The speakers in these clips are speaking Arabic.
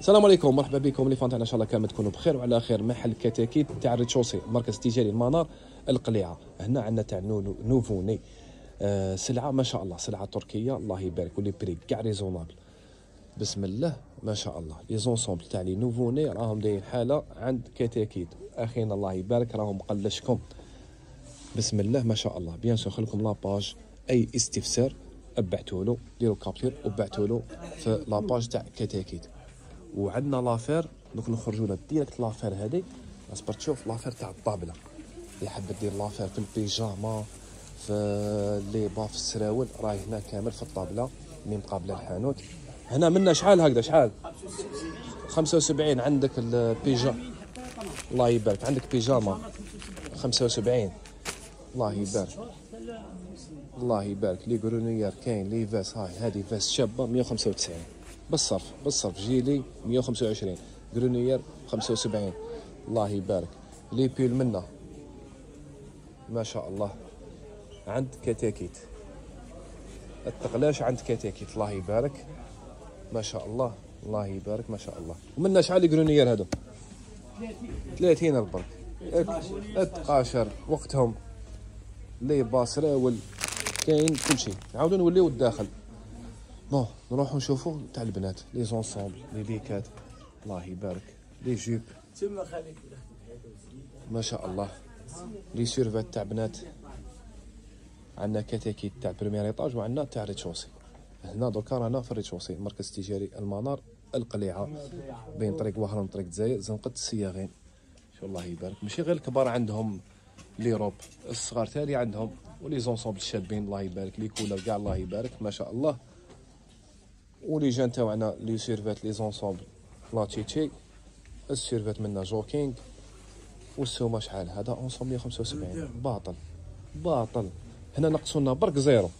السلام عليكم مرحبا بكم. les fans تاعنا إن شاء الله كامل تكونوا بخير وعلى خير. محل كتاكيت تاع rez-de-chaussée مركز التجاري المنار القليعة. هنا عندنا تاع nou- nouveau-né. آه سلعة ما شاء الله سلعة تركية. الله يبارك. و les prix كاع raisonnables بسم الله ما شاء الله. les ensembles تاع les nouveau-nés راهم دايرين حالة عند كتاكيت أخينا الله يبارك راهم مقلشكم بسم الله ما شاء الله. bien sûr خليكم la page أي استفسار ابعتوا له ديروا capture وبعتوا له في la page تاع كتاكيت وعندنا l'affaire. دوك نخرجوا لها directe l'affaire هذه اصبر تشوف l'affaire تاع الطابلة. اللي حاب دير l'affaire في البيجاما في les bas في السراول راهي هنا كامل في الطابلة اللي مقابله الحانوت. هنا منا شحال هكذا؟ شحال؟ 75 عندك البيجاما الله يبارك. عندك بيجاما. 75 الله يبارك. الله يبارك. les grenouillères كاين les vestes هاي. هذه veste شابة 195 بالصرف بالصرف. جيلي 125 grenouillère 75 الله يبارك. les pulls منا. ما شاء الله. عند كتاكيت التقلاش عند كتاكيت الله يبارك. ما شاء الله. الله يبارك. ما شاء الله. ومنا شحال les grenouillères هذو. 30 البرك. اتقاشر. وقتهم. لي راول كاين كل شيء. نعاودو نوليو الداخل. bon نروحو نشوفو تاع البنات les ensembles لي بيكات الله يبارك les jupes ثم خليك ما شاء الله les survêts تاع بنات عندنا كتاكيت تاع premier étage وعندنا تاع rez-de-chaussée هنا دوكا رانا في ال rez-de-chaussée المركز التجاري المنار القليعه بين طريق وهران وطريق زايد زنقة السياغين شو الله يبارك ماشي غير الكبار عندهم les robes الصغار تالي عندهم و les ensembles شابين الله يبارك les couleurs كاع الله يبارك ما شاء الله و les jeans تاعنا les survêts les ensembles لا تشي ال survêts منا jogging والسومه شحال هذا ensemble 175 باطل باطل هنا نقصوا لنا برك zéro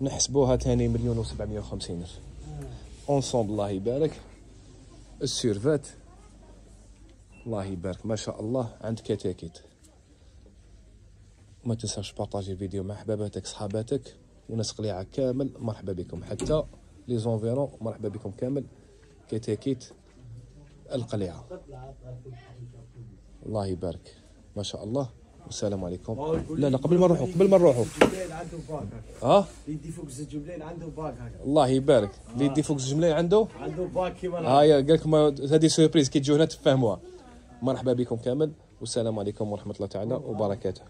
نحسبوها تاني مليون و750 الف ensemble الله يبارك ال survêts الله يبارك ما شاء الله عند كتاكيت ما تنساش partager الفيديو مع حباباتك صحاباتك وناس قليعة كامل مرحبا بكم حتى les environs مرحبا بكم كامل. كتاكيت القليعة. الله يبارك. ما شاء الله. والسلام عليكم. لا لا قبل ما نروحوا قبل ما نروحوا. ها؟ يدي فوق الجبلين عنده pack هكا الله يبارك. اللي يدي فوق الجملين عنده؟ عنده pack كيما هاي قال لكم هذه surprise كي تجوا هنا تفهموها. مرحبا بكم كامل. والسلام عليكم ورحمة الله تعالى وبركاته.